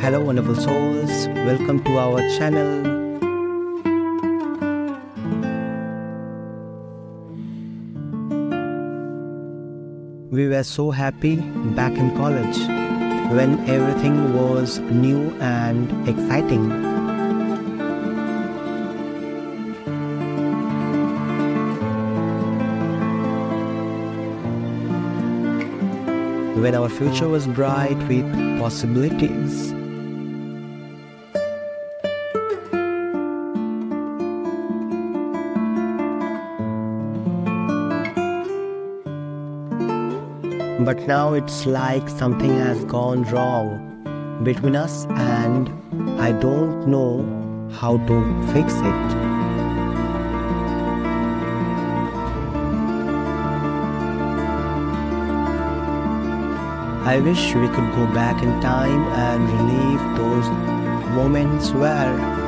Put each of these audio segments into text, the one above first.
Hello, wonderful souls. Welcome to our channel. We were so happy back in college when everything was new and exciting. When our future was bright with possibilities. But now it's like something has gone wrong between us, and I don't know how to fix it. I wish we could go back in time and relive those moments where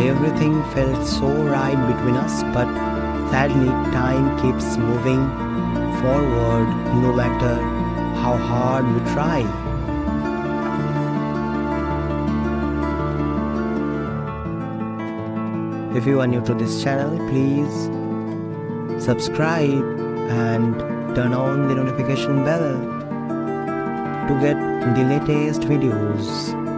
Everything felt so right between us, but sadly, time keeps moving forward no matter how hard we try. If you are new to this channel, please subscribe and turn on the notification bell to get the latest videos.